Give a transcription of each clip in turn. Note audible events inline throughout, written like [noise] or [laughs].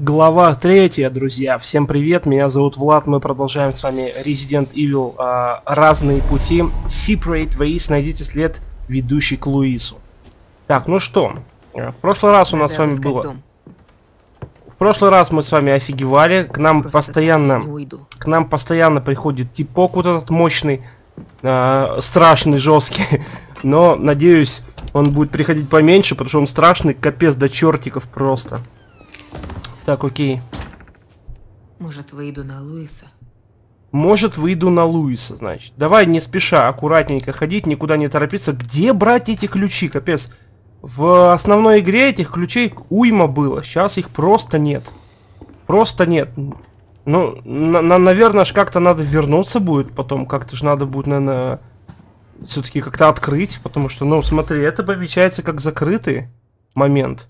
Глава третья, друзья. Всем привет, меня зовут Влад, мы продолжаем с вами Resident Evil а, Разные пути. Separate Ways, найдите след, ведущий к Луису. Так, ну что, в прошлый раз у нас с вами было... Дом. В прошлый раз мы с вами офигевали, к нам Просто постоянно... К нам постоянно приходит типок вот этот мощный, э, страшный, жесткий. Но, надеюсь, он будет приходить поменьше, потому что он страшный, капец до чертиков просто. Так, окей. Может, выйду на Луиса? Может, выйду на Луиса, значит. Давай не спеша, аккуратненько ходить, никуда не торопиться. Где брать эти ключи, капец? В основной игре этих ключей уйма было. Сейчас их просто нет. Просто нет. Ну, на, на, наверное, ж как-то надо вернуться будет потом. Как-то же надо будет, наверное, все-таки как-то открыть. Потому что, ну, смотри, это помечается как закрытый момент.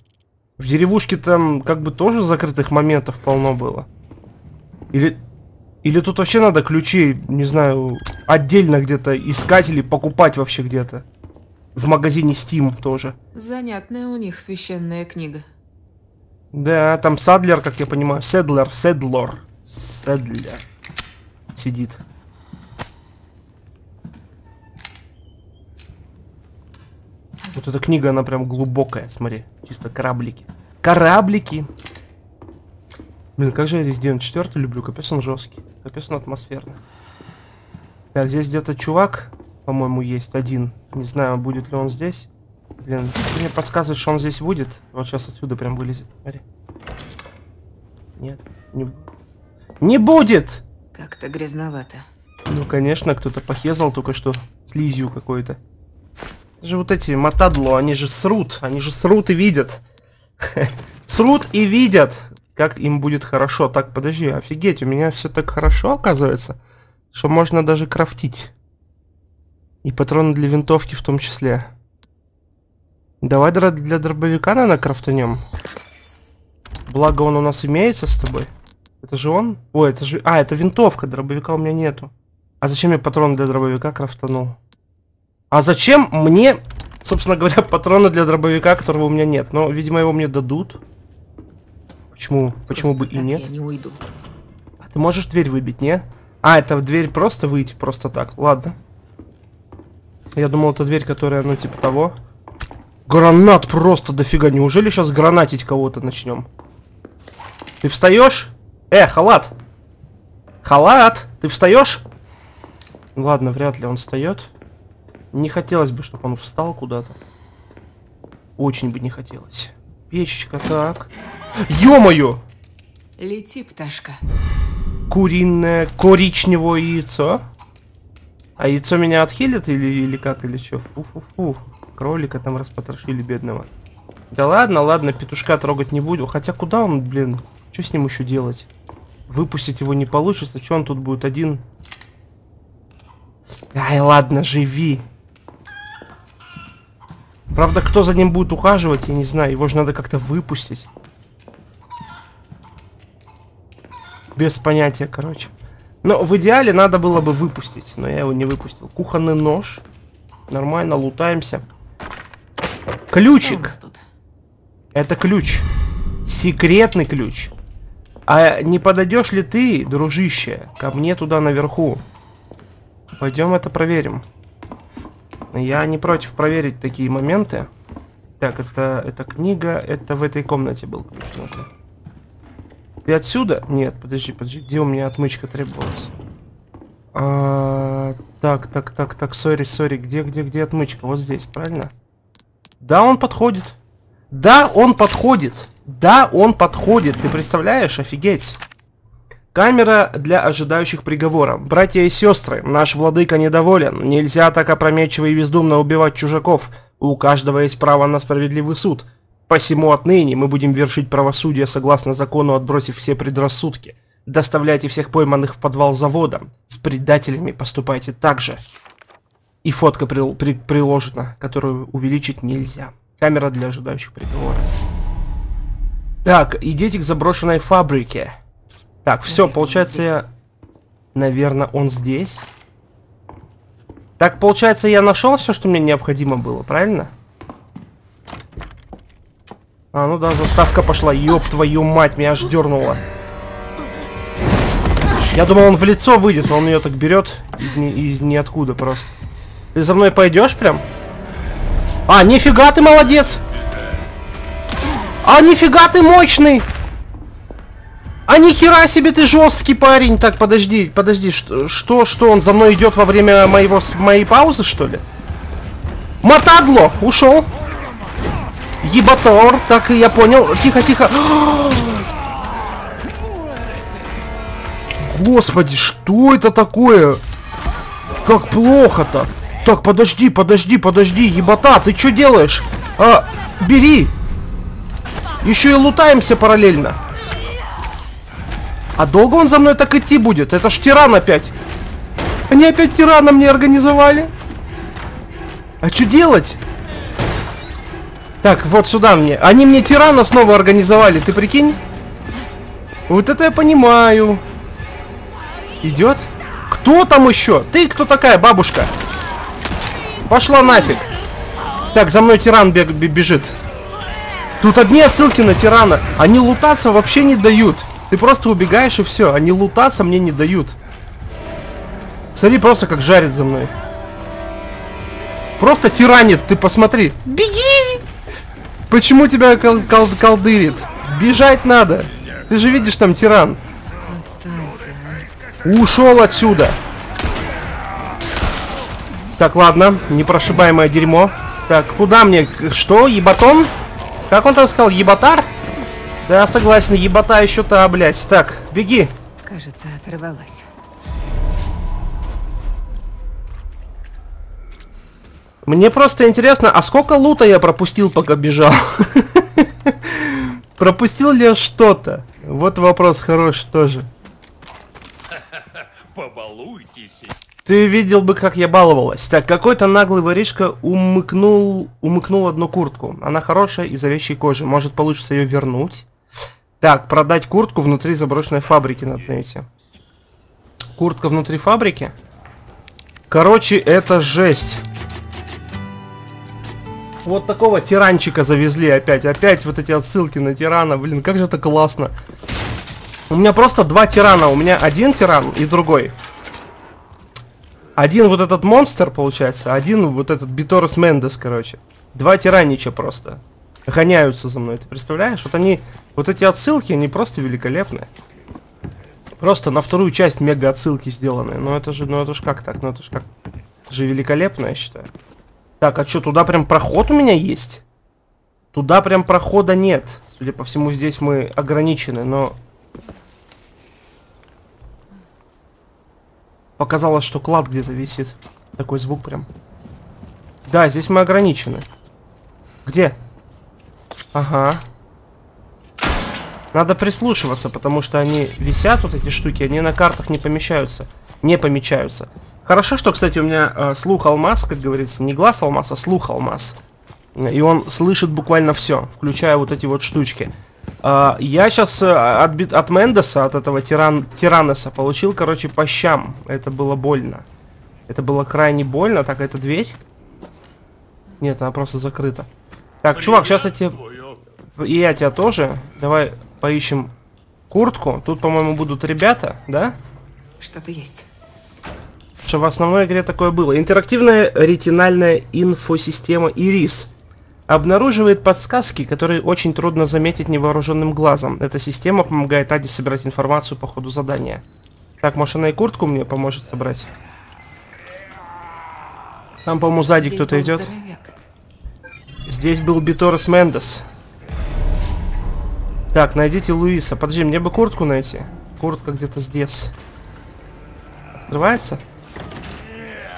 В деревушке там как бы тоже закрытых моментов полно было. Или... Или тут вообще надо ключи, не знаю, отдельно где-то искать или покупать вообще где-то. В магазине Steam тоже. Занятная у них священная книга. Да, там Садлер, как я понимаю. Седлер, Седлор. Седлер. Сидит. Вот эта книга, она прям глубокая, смотри. Чисто кораблики. Кораблики! Блин, как же я Resident 4 люблю, капец он жесткий. Капец он атмосферный. Так, здесь где-то чувак, по-моему, есть один. Не знаю, будет ли он здесь. Блин, мне подсказывает, что он здесь будет. Вот сейчас отсюда прям вылезет. Смотри. Нет, не... Не будет! Как-то грязновато. Ну, конечно, кто-то похезал только что слизью какой-то же вот эти матадло, они же срут, они же срут и видят. [laughs] срут и видят, как им будет хорошо. Так, подожди, офигеть, у меня все так хорошо оказывается, что можно даже крафтить. И патроны для винтовки в том числе. Давай для дробовика, наверное, крафтанем. Благо он у нас имеется с тобой. Это же он? Ой, это же... А, это винтовка, дробовика у меня нету. А зачем я патроны для дробовика крафтанул? А зачем мне, собственно говоря, патроны для дробовика, которого у меня нет? Но, видимо, его мне дадут. Почему? Почему бы и нет? Я не уйду. А ты можешь дверь выбить, не? А, это дверь просто выйти, просто так. Ладно. Я думал, это дверь, которая, ну, типа того. Гранат просто дофига. Неужели сейчас гранатить кого-то начнем? Ты встаешь? Э, халат! Халат! Ты встаешь? Ладно, вряд ли он встает. Не хотелось бы, чтобы он встал куда-то. Очень бы не хотелось. Печечка, так. Ё-моё! Лети, пташка. Куриное коричневое яйцо. А яйцо меня отхилит или, или как, или что? Фу-фу-фу. Кролика там распотрошили бедного. Да ладно, ладно, петушка трогать не буду. Хотя куда он, блин? Что с ним еще делать? Выпустить его не получится. Что он тут будет один? Ай, ладно, живи. Правда, кто за ним будет ухаживать, я не знаю. Его же надо как-то выпустить. Без понятия, короче. Но в идеале надо было бы выпустить, но я его не выпустил. Кухонный нож. Нормально, лутаемся. Ключик. Это ключ. Секретный ключ. А не подойдешь ли ты, дружище, ко мне туда наверху? Пойдем это проверим. Я не против проверить такие моменты. Так, это, это книга, это в этой комнате был ключ. Ты отсюда? Нет, подожди, подожди, где у меня отмычка требовалась? А, так, так, так, так, сори, сори, где, где, где отмычка? Вот здесь, правильно? Да, он подходит. Да, он подходит. Да, он подходит. Ты представляешь? Офигеть. Камера для ожидающих приговора. Братья и сестры, наш владыка недоволен. Нельзя так опрометчиво и бездумно убивать чужаков. У каждого есть право на справедливый суд. Посему отныне мы будем вершить правосудие согласно закону, отбросив все предрассудки. Доставляйте всех пойманных в подвал завода. С предателями поступайте так же. И фотка при, при, приложена, которую увеличить нельзя. Камера для ожидающих приговора. Так, идите к заброшенной фабрике. Так, все, получается я... Наверное, он здесь. Так, получается, я нашел все, что мне необходимо было, правильно? А, ну да, заставка пошла. Ёб твою мать, меня аж дернуло. Я думал, он в лицо выйдет, а он ее так берет из, ни из ниоткуда просто. Ты за мной пойдешь прям? А, нифига ты молодец! А, нифига ты мощный! А нихера себе ты жесткий парень! Так, подожди, подожди, что, что, что он за мной идет во время моего, моей паузы, что ли? Матадло! Ушел! Ебатор! Так, я понял. Тихо, тихо. Господи, что это такое? Как плохо-то. Так, подожди, подожди, подожди, ебота, ты что делаешь? А, бери. Еще и лутаемся параллельно. А долго он за мной так идти будет? Это ж тиран опять. Они опять тирана мне организовали. А что делать? Так, вот сюда мне. Они мне тирана снова организовали, ты прикинь? Вот это я понимаю. Идет? Кто там еще? Ты кто такая, бабушка? Пошла нафиг. Так, за мной тиран бег бежит. Тут одни отсылки на тирана. Они лутаться вообще не дают. Ты просто убегаешь и все. Они лутаться мне не дают. Смотри, просто как жарит за мной. Просто тиранит, ты посмотри. Беги! Почему тебя кол кол колдырит? Бежать надо. Ты же видишь там тиран. Отстаньте. а. Ушел отсюда. Так, ладно. Непрошибаемое дерьмо. Так, куда мне? Что? Ебатон? Как он там сказал? Ебатар? Да, согласен. Ебата еще та, блядь. Так, беги. Кажется, оторвалась. Мне просто интересно, а сколько лута я пропустил, пока бежал? [laughs] Пропустил ли я что-то? Вот вопрос хороший тоже. [laughs] Побалуйтесь. Ты видел бы, как я баловалась. Так, какой-то наглый воришка умыкнул, умыкнул одну куртку. Она хорошая из овечьей кожи. Может, получится ее вернуть. Так, продать куртку внутри заброшенной фабрики на нете. Куртка внутри фабрики? Короче, это жесть. Вот такого тиранчика завезли опять. Опять вот эти отсылки на тирана. Блин, как же это классно. У меня просто два тирана. У меня один тиран и другой. Один вот этот монстр, получается, один вот этот Биторос Мендес, короче. Два тиранича просто. Гоняются за мной, ты представляешь? Вот они, вот эти отсылки, они просто великолепные. Просто на вторую часть мега отсылки сделаны. Ну это же, ну это же как так? Ну это же как? Это же великолепно, я считаю. Так, а что, туда прям проход у меня есть? Туда прям прохода нет. Судя по всему, здесь мы ограничены, но... Показалось, что клад где-то висит. Такой звук прям. Да, здесь мы ограничены. Где? Ага. Надо прислушиваться, потому что они висят, вот эти штуки, они на картах не помещаются. Не помечаются. Хорошо, что, кстати, у меня э, слух алмаз, как говорится, не глаз алмаз, а слух алмаз. И он слышит буквально все, включая вот эти вот штучки. А, я сейчас от, бит- от Мендеса, от этого тиран, Тиранеса, получил, короче, по щам. Это было больно. Это было крайне больно. Так, это дверь? Нет, она просто закрыта. Так, чувак, сейчас я тебе... И я тебя тоже. Давай поищем куртку. Тут, по-моему, будут ребята, да? Что-то есть. Что в основной игре такое было. Интерактивная ретинальная инфосистема Ирис обнаруживает подсказки, которые очень трудно заметить невооруженным глазом. Эта система помогает Аде собирать информацию по ходу задания. Так, может она и куртку мне поможет собрать? Там, по-моему, сзади кто-то идет. здоровяк. Здесь был Биторес Мендес. Так, найдите Луиса. Подожди, мне бы куртку найти. Куртка где-то здесь. Открывается?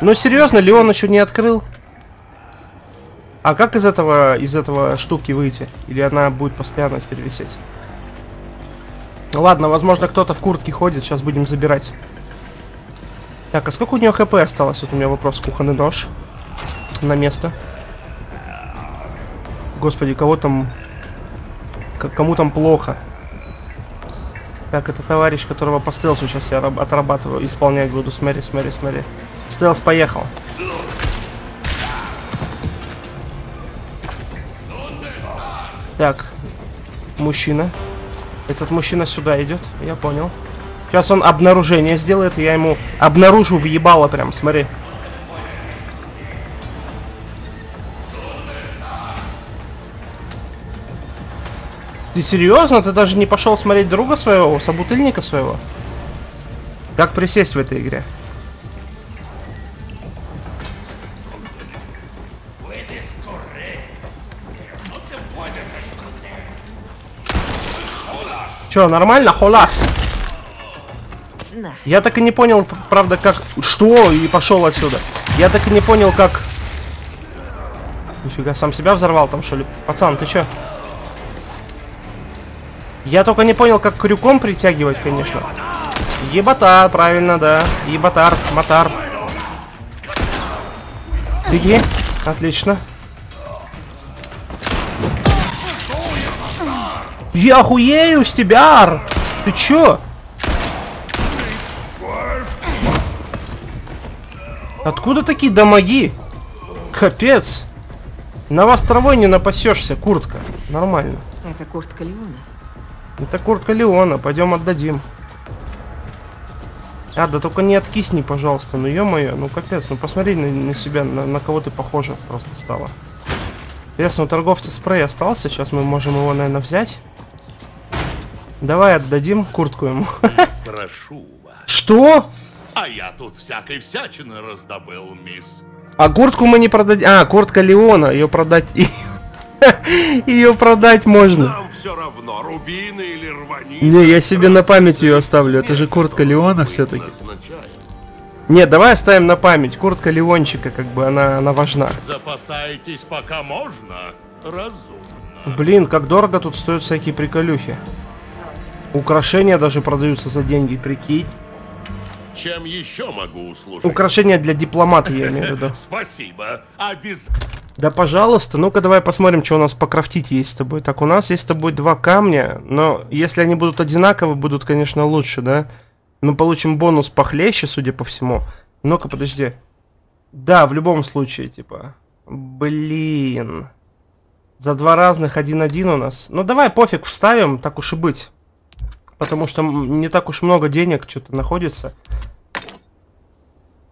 Ну серьезно, Леон еще не открыл? А как из этого, из этого штуки выйти? Или она будет постоянно теперь висеть? Ладно, возможно кто-то в куртке ходит, сейчас будем забирать. Так, а сколько у нее хп осталось? Вот у меня вопрос. Кухонный нож. На место. Господи, кого там... Кому там плохо? Так, это товарищ, которого по стелсу сейчас я раб- отрабатываю, исполнять буду. Смотри, смотри, смотри. Стелс поехал. Так, мужчина. Этот мужчина сюда идет, я понял. Сейчас он обнаружение сделает, и я ему обнаружу въебало прям, смотри. Ты серьезно? Ты даже не пошел смотреть друга своего, собутыльника своего? Как присесть в этой игре? Че, нормально? Холас. Я так и не понял, правда, как... Что? И пошел отсюда. Я так и не понял, как... Нифига, сам себя взорвал там, что ли? Пацан, ты чё? Я только не понял, как крюком притягивать, конечно. Еботар, правильно, да. Еботар, мотар. Беги. Отлично. Я охуею с тебя, Ар! Ты чё? Откуда такие дамаги? Капец. На вас травой не напасешься, куртка. Нормально. Это куртка Леона. Это куртка Леона, пойдем отдадим. А, да только не откисни, пожалуйста. Ну ё-моё, ну капец, ну посмотри на, на себя, на, на кого ты похожа просто стала. Интересно, у торговца спрей остался, сейчас мы можем его, наверное, взять. Давай отдадим куртку ему. [laughs] Прошу вас. Что? А я тут всякой всячины раздобыл, мисс. А куртку мы не продадим. А, куртка Леона, ее продать. Ее продать можно. Нам все равно, рубины или рванины. Не, я себе на память ее оставлю. Это же куртка Леона все-таки. Нет, давай оставим на память. Куртка Леончика, как бы она, она важна. Запасайтесь пока можно. Разумно. Блин, как дорого тут стоят всякие приколюхи. Украшения даже продаются за деньги, прикинь. Чем еще могу услужить? Украшения для дипломата, я имею в виду. [laughs] Спасибо. Обез... Да, пожалуйста, ну-ка давай посмотрим, что у нас покрафтить есть с тобой. Так, у нас есть с тобой два камня, но если они будут одинаковы, будут, конечно, лучше, да? Мы получим бонус похлеще, судя по всему. Ну-ка, подожди. Да, в любом случае, типа. Блин. За два разных один-один у нас. Ну давай пофиг, вставим, так уж и быть. Потому что не так уж много денег что-то находится.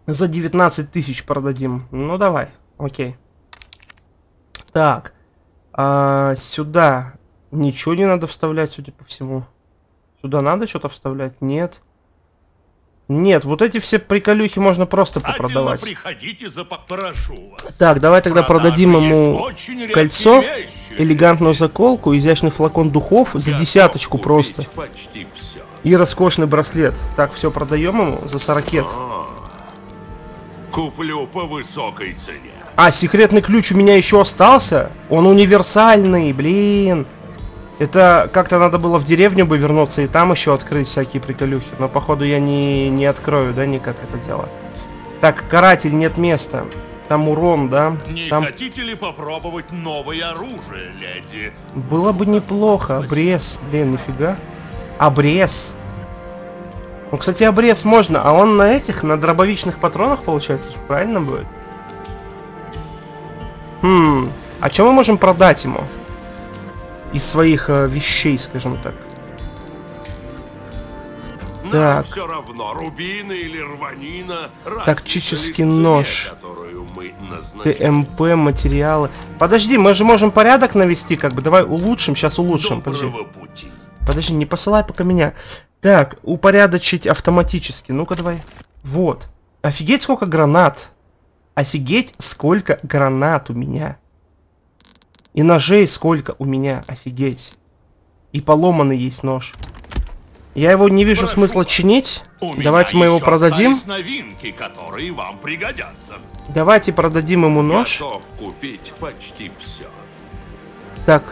За 19 тысяч продадим. Ну давай, окей. Так. А, сюда ничего не надо вставлять, судя по всему. Сюда надо что-то вставлять? Нет. Нет, вот эти все приколюхи можно просто попродавать. приходите за... Прошу вас. Так, давай тогда Продажи продадим ему кольцо, вещи. элегантную заколку, изящный флакон духов за Готов десяточку просто. И роскошный браслет. Так, все продаем ему за 40. Куплю по высокой цене. А, секретный ключ у меня еще остался? Он универсальный, блин. Это как-то надо было в деревню бы вернуться и там еще открыть всякие приколюхи. Но походу я не, не открою, да, никак это дело. Так, каратель, нет места. Там урон, да? Не Там хотите ли попробовать новое оружие, леди? было бы неплохо. Обрез, блин, нифига. Обрез. Ну, кстати, обрез можно, а он на этих, на дробовичных патронах, получается, правильно будет? Хм, а что мы можем продать ему? Из своих э, вещей, скажем так. Нам Так. все равно, рубины или рванина. Тактический нож. цене. ТМП, материалы. Подожди, мы же можем порядок навести, как бы. Давай улучшим, сейчас улучшим. Подожди. Доброго пути. Подожди, не посылай пока меня. Так, упорядочить автоматически. Ну-ка давай. Вот. Офигеть, сколько гранат. Офигеть, сколько гранат у меня. И ножей сколько у меня. Офигеть. И поломанный есть нож. Я его не вижу Прошу смысла вас. чинить. У Давайте мы его продадим. новинки, которые вам пригодятся. Давайте продадим ему нож. Готов купить почти все. Так.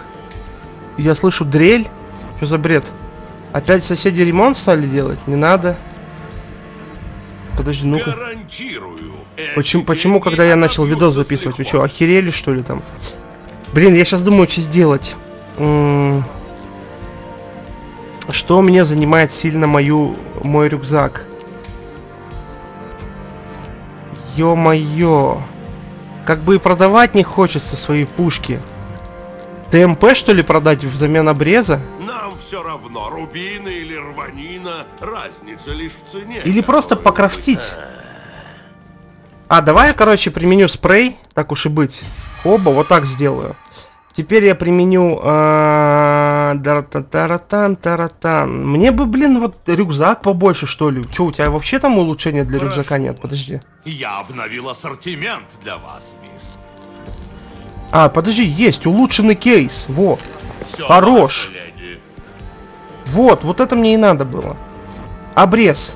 Я слышу дрель. Что за бред? Опять соседи ремонт стали делать? Не надо. Подожди, ну-ка. Почему, почему когда я начал видос записывать, вы что, охерели что ли там? Блин, я сейчас думаю, что сделать. М, Что мне занимает сильно мою мой рюкзак? Ё-моё. Как бы и продавать не хочется свои пушки. ТМП, что ли, продать взамен обреза? Нам все равно, рубины или рванина, разница лишь в цене. Или просто покрафтить? А, давай я, короче, применю спрей, так уж и быть. Оба, вот так сделаю. Теперь я применю... а, Таратан, таратан. Мне бы, блин, вот рюкзак побольше, что ли. Че, у тебя вообще там улучшения для рюкзака нет? Подожди. Я обновил ассортимент для вас, мисс. А, подожди, есть улучшенный кейс. Во. Все Хорош. Вот, вот это мне и надо было. Обрез.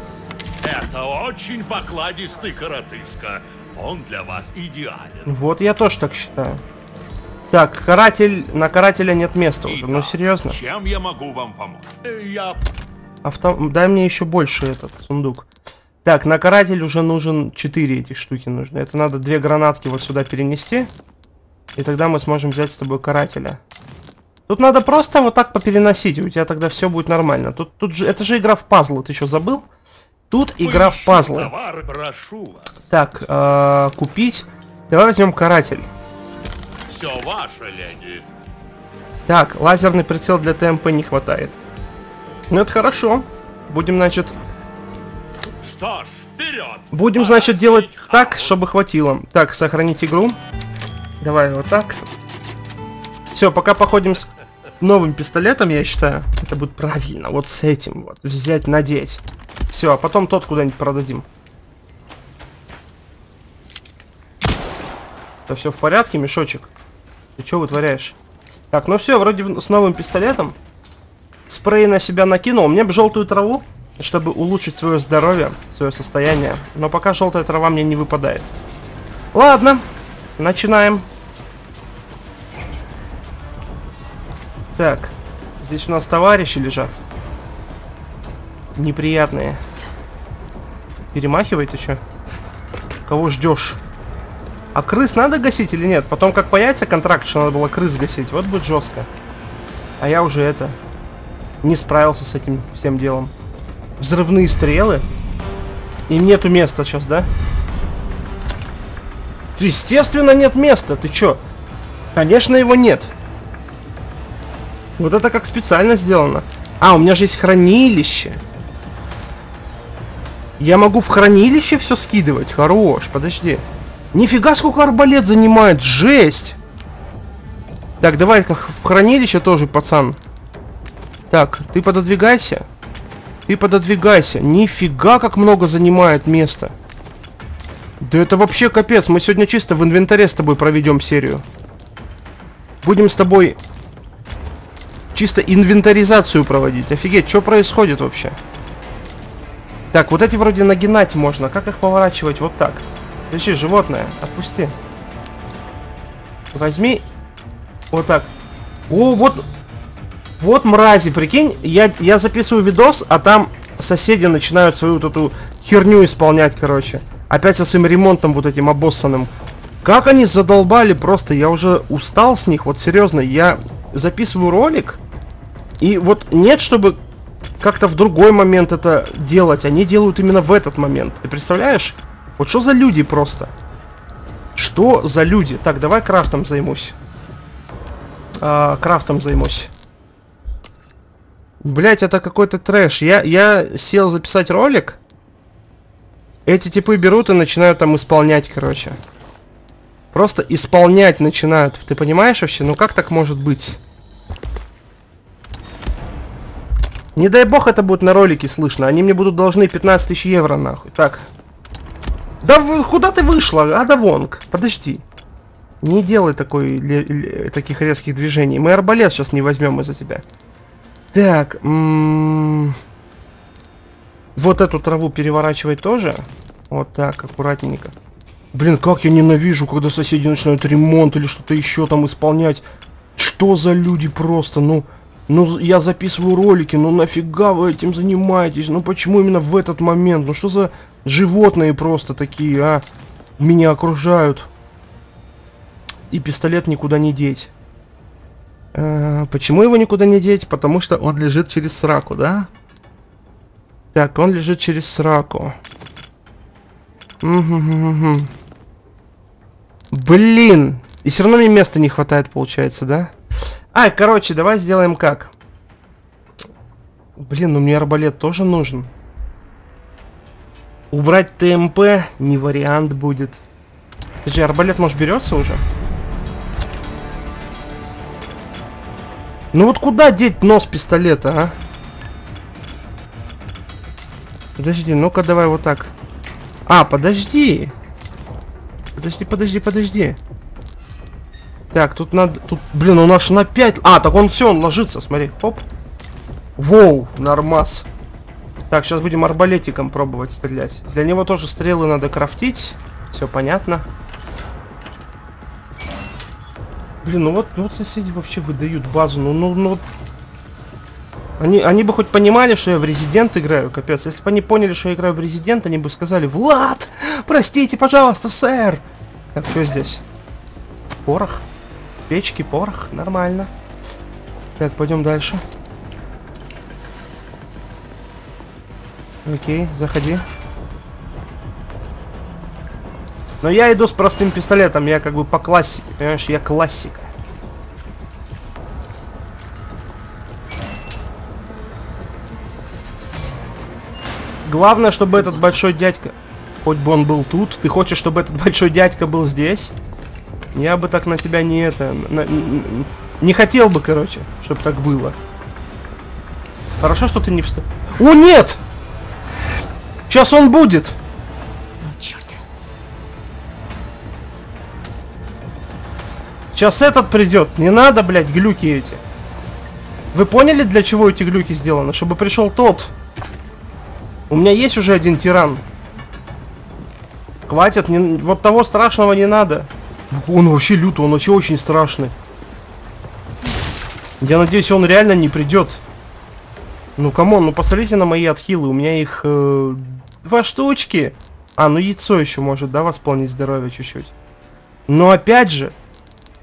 Это очень покладистый коротышка. Он для вас идеален. Вот я тоже так считаю. Так, каратель... На карателя нет места уже. Ну, Итак, серьезно. Чем я могу вам помочь? Э, Я Авто... Дай мне еще больше этот сундук. Так, на каратель уже нужен 4 эти штуки нужны. Это надо две гранатки вот сюда перенести. И тогда мы сможем взять с тобой карателя. Тут надо просто вот так попереносить, и у тебя тогда все будет нормально. Тут, тут же, это же игра в пазлы, ты что, забыл? Тут игра в пазлы. Товар, прошу вас. Так, э, купить. Давай возьмем каратель. Все ваше, леди. Так, лазерный прицел для ТМП не хватает. Ну это хорошо. Будем, значит, Что ж, вперед! Будем, значит, делать так, чтобы хватило. Так, сохранить игру. Давай вот так. Все, пока походим с новым пистолетом, я считаю, это будет правильно. Вот с этим вот. Взять, надеть. Все, а потом тот куда-нибудь продадим. Это все в порядке, мешочек? Ты что вытворяешь? Так, ну все, вроде с новым пистолетом. Спрей на себя накинул. Мне бы желтую траву, чтобы улучшить свое здоровье, свое состояние. Но пока желтая трава мне не выпадает. Ладно, начинаем. Так, здесь у нас товарищи лежат. Неприятные. Перемахивай ты чё? Кого ждешь? А крыс надо гасить или нет? Потом как появится контракт, что надо было крыс гасить. Вот будет жестко. А я уже это... Не справился с этим всем делом. Взрывные стрелы. Им нету места сейчас, да? Естественно, нет места. Ты чё? Конечно, его нет. Вот это как специально сделано. А, у меня же есть хранилище. Я могу в хранилище все скидывать. Хорош, подожди. Нифига, сколько арбалет занимает. Жесть. Так, давай как в хранилище тоже, пацан. Так, ты пододвигайся. Ты пододвигайся. Нифига, как много занимает места. Да это вообще капец. Мы сегодня чисто в инвентаре с тобой проведем серию. Будем с тобой чисто инвентаризацию проводить. Офигеть, что происходит вообще? Так, вот эти вроде нагинать можно. Как их поворачивать? Вот так. Подожди, животное, отпусти. Возьми. Вот так. О, вот. Вот мрази, прикинь, я, я записываю видос, а там соседи начинают свою вот эту херню исполнять, короче. Опять со своим ремонтом вот этим обоссанным. Как они задолбали просто, я уже устал с них, вот серьезно, я записываю ролик, и вот нет, чтобы как-то в другой момент это делать, они делают именно в этот момент, ты представляешь? Вот что за люди просто? Что за люди? Так, давай крафтом займусь. А, крафтом займусь. Блять, это какой-то трэш. Я, я сел записать ролик. Эти типы берут и начинают там исполнять, короче. Просто исполнять начинают. Ты понимаешь вообще? Ну как так может быть? Не дай бог это будет на ролике слышно. Они мне будут должны 15 тысяч евро, нахуй. Так. Да вы, куда ты вышла, Ада Вонг? Подожди. Не делай такой, таких резких движений. Мы арбалет сейчас не возьмем из-за тебя. Так. м, Вот эту траву переворачивать тоже. Вот так, аккуратненько. Блин, как я ненавижу, когда соседи начинают ремонт или что-то еще там исполнять. Что за люди просто, ну... Ну, я записываю ролики, ну нафига вы этим занимаетесь? Ну почему именно в этот момент? Ну что за животные просто такие, а? Меня окружают. И пистолет никуда не деть. Э, почему его никуда не деть? Потому что он лежит через сраку, да? Так, он лежит через сраку. Блин! И все равно мне места не хватает, получается, да? А, короче, давай сделаем как. Блин, ну мне арбалет тоже нужен. Убрать ТМП не вариант будет. Подожди, арбалет, может, берется уже? Ну вот куда деть нос пистолета, а? Подожди, ну-ка давай вот так. А, подожди. Подожди, подожди, подожди. Так, тут надо... Тут, блин, у нас на 5... А, так он все, он ложится, смотри. Оп. Воу, нормас. Так, сейчас будем арбалетиком пробовать стрелять. Для него тоже стрелы надо крафтить. Все понятно. Блин, ну вот, ну вот соседи вообще выдают базу. Ну, ну, ну. Они, они бы хоть понимали, что я в Резидент играю, капец. Если бы они поняли, что я играю в Резидент, они бы сказали, Влад, простите, пожалуйста, сэр. Так, что здесь? Порох. Печки, порох, нормально. Так, пойдем дальше. Окей, заходи. Но я иду с простым пистолетом, я как бы по классике, понимаешь, я классика. Главное, чтобы этот большой дядька, хоть бы он был тут, ты хочешь, чтобы этот большой дядька был здесь? Я бы так на тебя не это, на, не хотел бы, короче, чтобы так было. Хорошо, что ты не встал. О, нет! Сейчас он будет! Черт. Сейчас этот придет. Не надо, блядь, глюки эти. Вы поняли, для чего эти глюки сделаны? Чтобы пришел тот. У меня есть уже один тиран. Хватит, не, вот того страшного не надо. Он вообще лютый, он вообще очень страшный. Я надеюсь, он реально не придет. Ну, come on, ну посмотрите на мои отхилы. У меня их э, два штучки. А, ну яйцо еще может, да, восполнить здоровье чуть-чуть. Но опять же,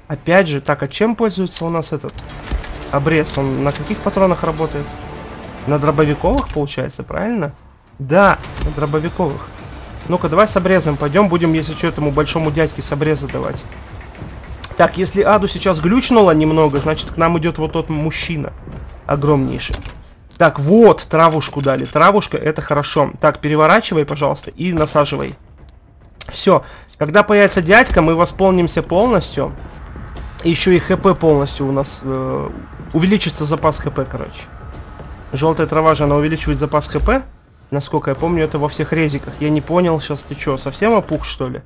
опять же, так, а чем пользуется у нас этот обрез? Он на каких патронах работает? На дробовиковых, получается, правильно? Да, на дробовиковых. Ну-ка, давай с обрезом пойдем, будем, если что, этому большому дядьке с обреза давать. Так, если Аду сейчас глючнуло немного, значит, к нам идет вот тот мужчина. Огромнейший. Так, вот, травушку дали. Травушка, это хорошо. Так, переворачивай, пожалуйста, и насаживай. Все. Когда появится дядька, мы восполнимся полностью. Еще и хп полностью у нас... Э, увеличится запас хп, короче. Желтая трава же, она увеличивает запас хп. Насколько я помню, это во всех резиках. Я не понял, сейчас ты что, совсем опух, что ли?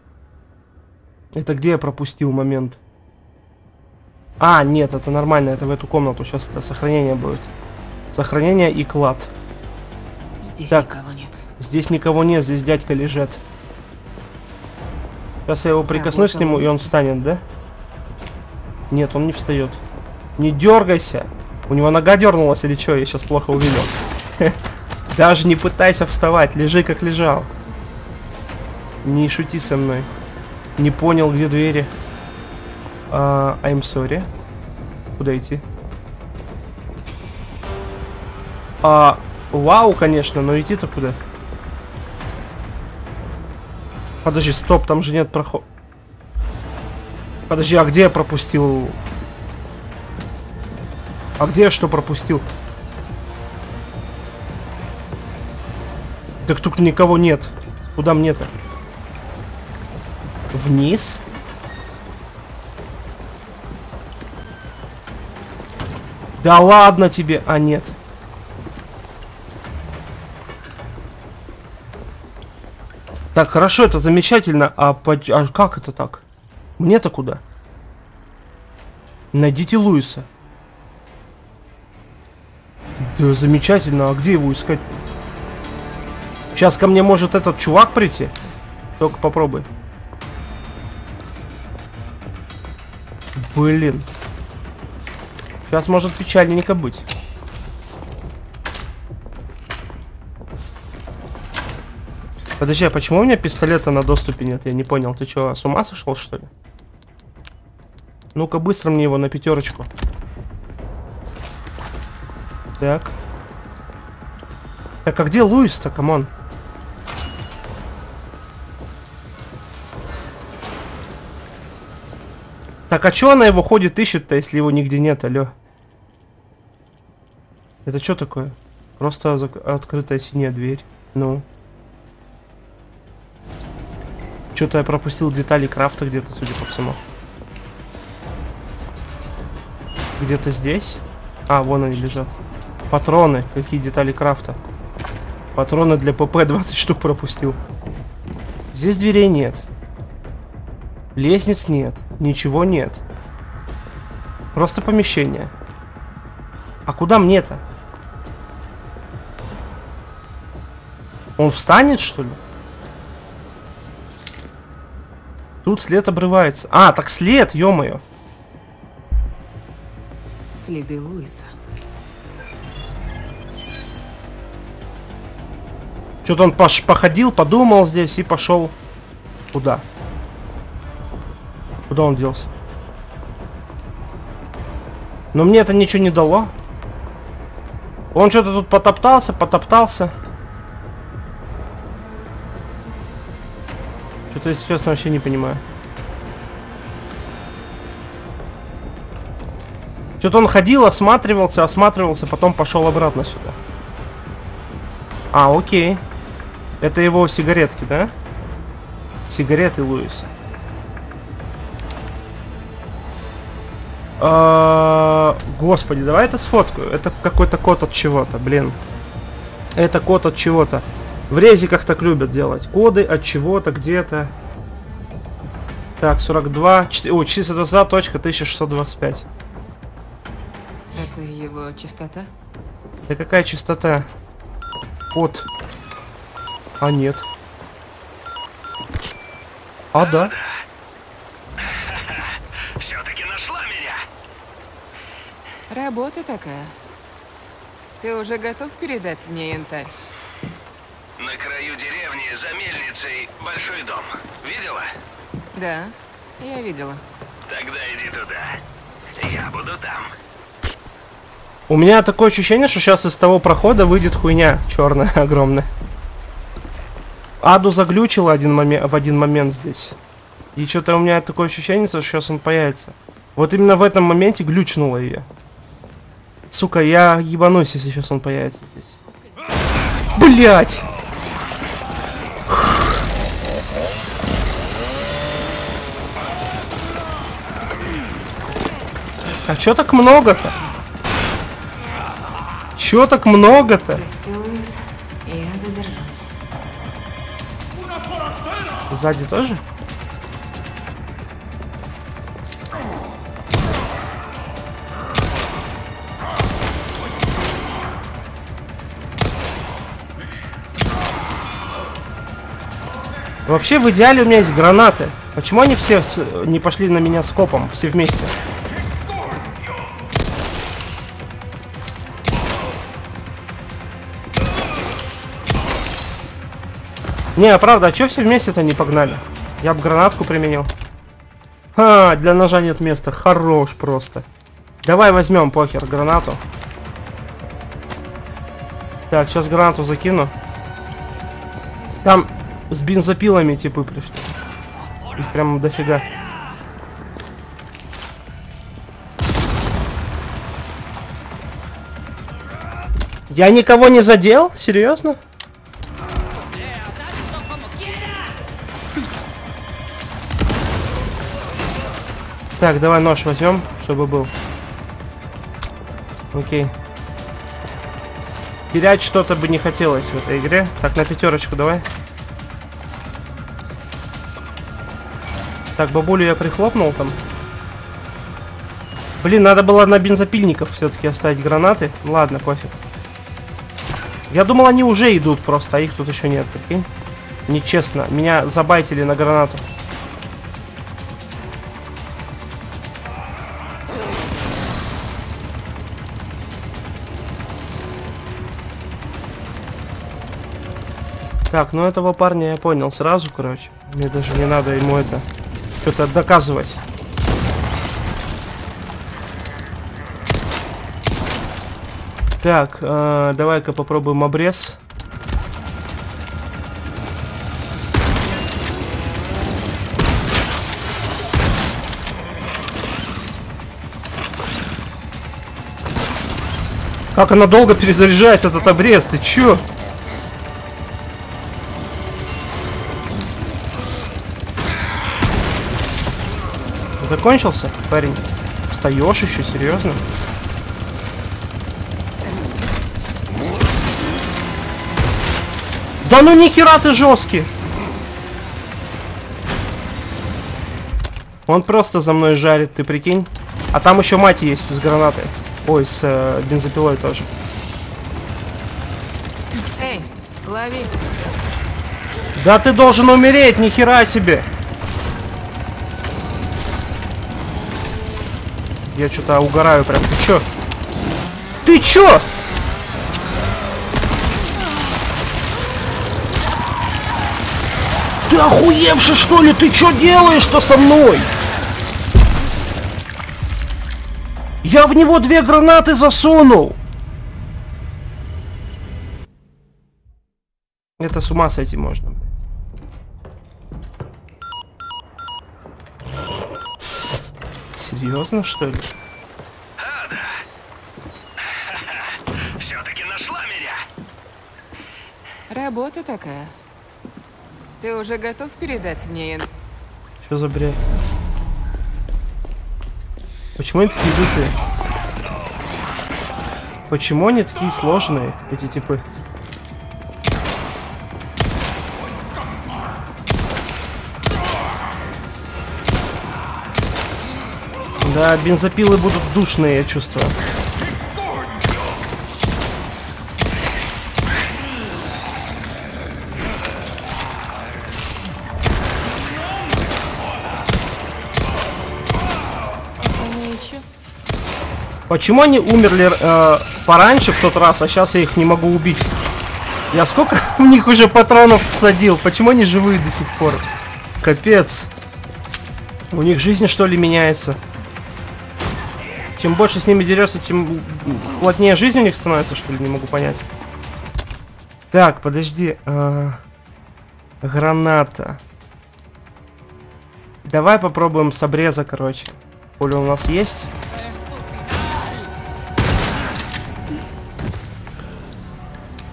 Это где я пропустил момент? А, нет, это нормально, это в эту комнату. Сейчас это сохранение будет. Сохранение и клад. Здесь Так. никого нет. Здесь никого нет, здесь дядька лежит. Сейчас я его прикоснусь к нему, и он встанет, да? Нет, он не встает. Не дергайся. У него нога дернулась или что? Я сейчас плохо увидел. [laughs] Даже не пытайся вставать, лежи как лежал. Не шути со мной. Не понял, где двери. А, I'm sorry. Куда идти? А, вау, конечно, но идти-то куда? Подожди, стоп, там же нет прохода. Подожди, а где я пропустил? А где я что пропустил? Так тут никого нет. Куда мне-то? Вниз? Да ладно тебе. А, нет. Так, хорошо, это замечательно. А, по- а как это так? Мне-то куда? Найдите Луиса. Да, замечательно. А где его искать? Сейчас ко мне может этот чувак прийти. Только попробуй. Блин. Сейчас может печальненько быть. Подожди, а почему у меня пистолета на доступе нет? Я не понял. Ты что, с ума сошел, что ли? Ну-ка, быстро мне его на пятерочку. Так. Так, а где Луис-то, come on? Так, а чё она его ходит, ищет-то, если его нигде нет, алё? Это что такое? Просто открытая синяя дверь. Ну. Что-то я пропустил детали крафта где-то, судя по всему. Где-то здесь? А, вон они лежат. Патроны. Какие детали крафта? Патроны для ПП 20 [laughs] штук пропустил. Здесь дверей нет. Лестниц нет. Ничего нет. Просто помещение. А куда мне-то? Он встанет, что ли? Тут след обрывается. А, так след, ё-моё. Следы Луиса. Что-то он пош походил, подумал здесь и пошел. Куда? Куда он делся? Но мне это ничего не дало. Он что-то тут потоптался, потоптался. Что-то, если честно, вообще не понимаю. Что-то он ходил, осматривался, осматривался, потом пошел обратно сюда. А, окей. Это его сигаретки, да? Сигареты Луиса. Господи, давай это сфоткаю. Это какой-то код от чего-то, блин. Это код от чего-то. В резиках так любят делать. Коды от чего-то, где-то. Так, 42. чт- О, 422.1625. Это его частота? Да какая частота? Код. А нет. А, да. Все-таки нашла меня. Работа такая. Ты уже готов передать мне янтарь? На краю деревни за мельницей большой дом. Видела? Да, я видела. Тогда иди туда. Я буду там. У меня такое ощущение, что сейчас из того прохода выйдет хуйня черная, [laughs] огромная. Аду заглючила один момент, в один момент здесь. И что-то у меня такое ощущение, что сейчас он появится. Вот именно в этом моменте глючнуло ее. Сука, я ебанусь, если сейчас он появится здесь. Блять! А чё так много-то? Чё так много-то? Сзади тоже? Вообще, в идеале у меня есть гранаты. Почему они все с- не пошли на меня скопом, все вместе? Не, правда, а чё все вместе-то не погнали? Я бы гранатку применил. А, для ножа нет места. Хорош просто. Давай возьмем покер, гранату. Так, сейчас гранату закину. Там с бензопилами типы пришли. Их прям дофига. Я никого не задел? Серьезно? Так, давай нож возьмем, чтобы был. Окей. Терять что-то бы не хотелось в этой игре. Так, на пятерочку давай. Так, бабулю я прихлопнул там. Блин, надо было на бензопильников все-таки оставить гранаты. Ладно, пофиг. Я думал, они уже идут просто, а их тут еще нет, прикинь. Нечестно. Меня забайтили на гранату. Так, ну этого парня я понял сразу, короче. Мне даже не надо ему это что-то доказывать. Так, э, давай-ка попробуем обрез. Как она долго перезаряжает этот обрез, ты чё? Закончился, парень? Встаешь еще, серьезно? Да ну нихера ты жесткий! Он просто за мной жарит, ты прикинь? А там еще мать есть с гранатой. Ой, с э, бензопилой тоже. Эй, лови. Да ты должен умереть, нихера себе! Я что-то угораю прям. Ты чё? Ты чё? Ты охуевший что ли? Ты чё делаешь-то со мной? Я в него две гранаты засунул! Это с ума сойти можно. Серьезно, что ли? [laughs] Все-таки нашла меня. Работа такая. Ты уже готов передать мне ин- Что за бред? Почему они такие лютые? Почему они такие сложные, эти типы? Да, бензопилы будут душные, я чувствую. Почему они умерли э, пораньше в тот раз, а сейчас я их не могу убить? Я сколько [laughs] в них уже патронов всадил? Почему они живые до сих пор? Капец. У них жизнь что ли меняется? Чем больше с ними дерешься, тем плотнее жизнь у них становится, что ли, не могу понять. Так, подожди. а, граната. Давай попробуем с обреза, короче. Пуля у нас есть.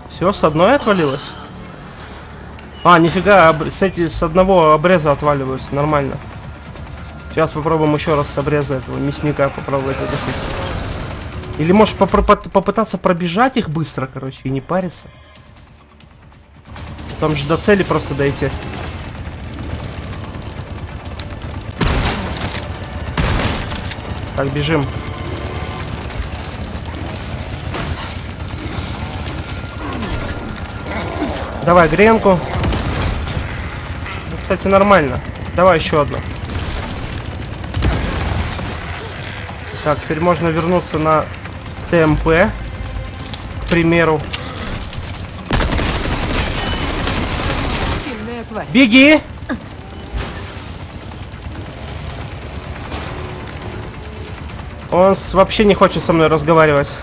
Все, с одной отвалилось? А, нифига, с, эти, с одного обреза отваливаются, нормально. Сейчас попробуем еще раз с обреза этого мясника попробовать загасить. Или может попро- попытаться пробежать их быстро, короче, и не париться. Там же до цели просто дойти. Так, бежим. Давай гренку. Ну, кстати, нормально. Давай еще одну. Так, теперь можно вернуться на ТМП. К примеру. Беги! Он вообще не хочет со мной разговаривать.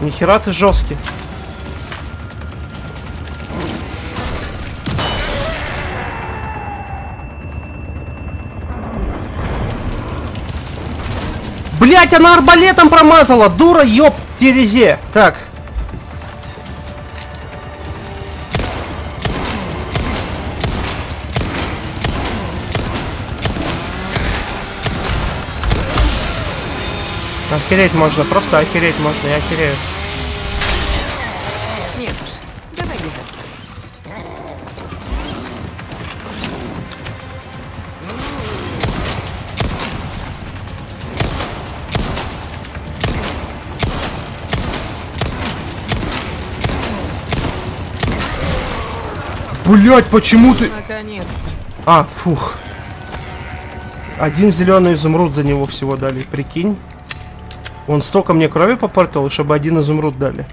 Нихера ты жесткий. Блять, она арбалетом промазала! Дура, ёб, терезе! Так. Охереть можно, просто охереть можно, я охерею. Блять, почему ты... Наконец-то. А, фух. Один зеленый изумруд за него всего дали, прикинь. Он столько мне крови попортил, чтобы один изумруд дали.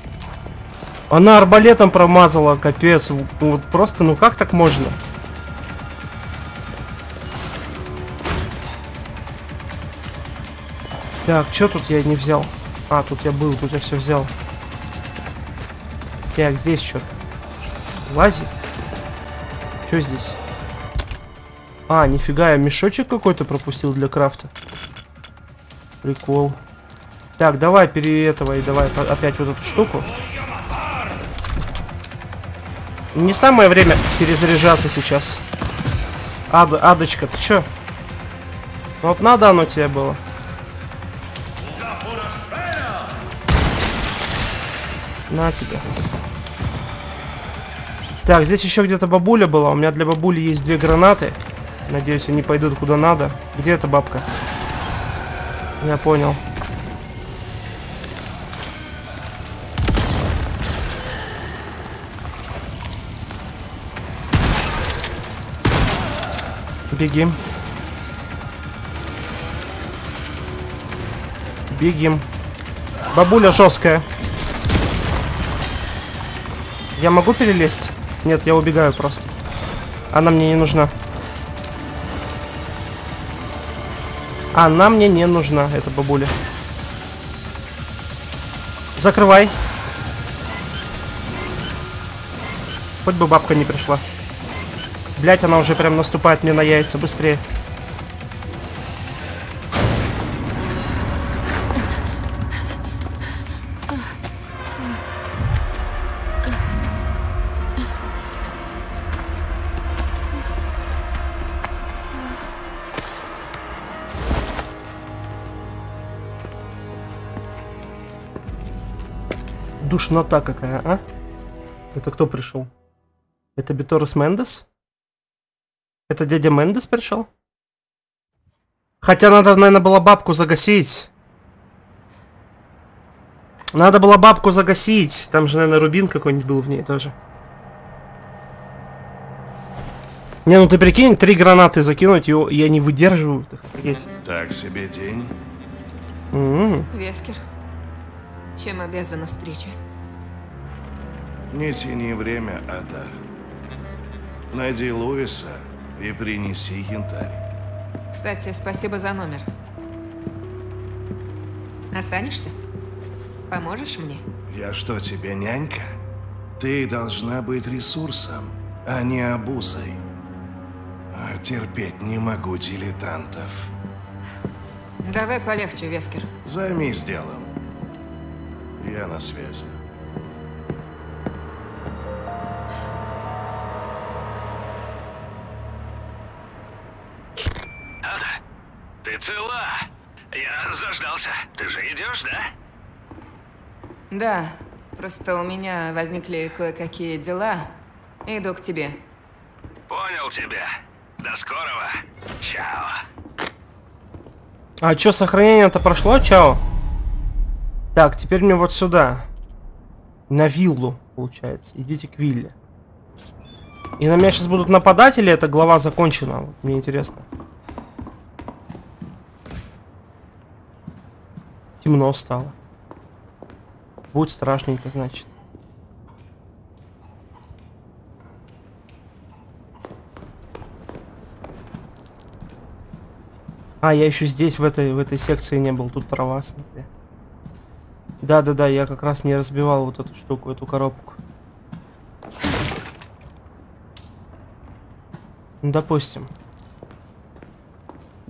Она арбалетом промазала, капец. Вот просто, ну как так можно? Так, что тут я не взял? А, тут я был, тут я все взял. Так, здесь что? Лази? Что здесь? А, нифига, я мешочек какой-то пропустил для крафта. Прикол. Так, давай пере этого и давай опять вот эту штуку. Не самое время перезаряжаться сейчас. Ад, адочка, ты чё? Вот надо оно тебе было. На тебе. Так, здесь еще где-то бабуля была. У меня для бабули есть две гранаты. Надеюсь, они пойдут куда надо. Где эта бабка? Я понял. Бегим. Бегим. Бабуля жесткая. Я могу перелезть? Нет, я убегаю просто. Она мне не нужна. Она мне не нужна, эта бабуля. Закрывай. Хоть бы бабка не пришла. Блять, она уже прям наступает мне на яйца. Быстрее. Душнота какая, а? Это кто пришел? Это Биторос Мендес? Это дядя Мендес пришел? Хотя надо, наверное, было бабку загасить. Надо было бабку загасить. Там же, наверное, рубин какой-нибудь был в ней тоже. Не, ну ты прикинь, три гранаты закинуть, и я не выдерживаю. Так, так себе день. Mm -hmm. Вескер, чем обязана встреча? Не тяни время, Ада. Найди Луиса и принеси янтарь. Кстати, спасибо за номер. Останешься? Поможешь мне? Я что, тебе нянька? Ты должна быть ресурсом, а не обузой. А терпеть не могу дилетантов. Давай полегче, Вескер. Займись делом. Я на связи. Идешь, да? Да. Просто у меня возникли кое-какие дела. Иду к тебе. Понял тебя. До скорого. Чао. А чё, сохранение-то прошло? Чао. Так, теперь мне вот сюда. На виллу, получается. Идите к вилле. И на меня сейчас будут нападать или эта глава закончена? Вот, мне интересно. Темно стало. Будет страшненько, значит. А, я еще здесь, в этой, в этой секции не был. Тут трава, смотри. Да-да-да, я как раз не разбивал вот эту штуку, эту коробку. Ну, допустим.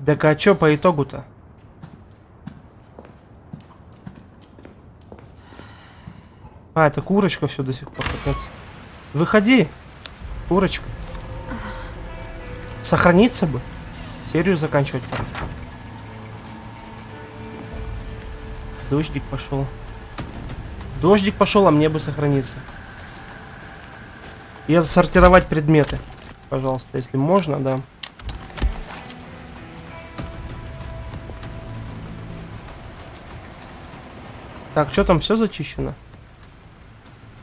Так а чё по итогу-то? А, это курочка все до сих пор, капец. Выходи, курочка. Сохраниться бы. Серию заканчивать пора. Дождик пошел. Дождик пошел, а мне бы сохраниться. И сортировать предметы. Пожалуйста, если можно, да. Так, что там все зачищено?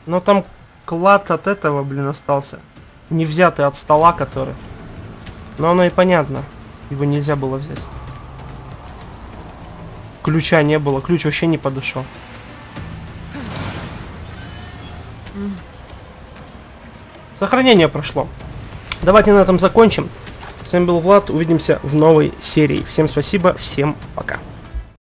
Но там клад от этого, блин, остался. Не взятый от стола, который. Но оно и понятно. Его нельзя было взять. Ключа не было. Ключ вообще не подошел. Сохранение прошло. Давайте на этом закончим. С вами был Влад. Увидимся в новой серии. Всем спасибо. Всем пока.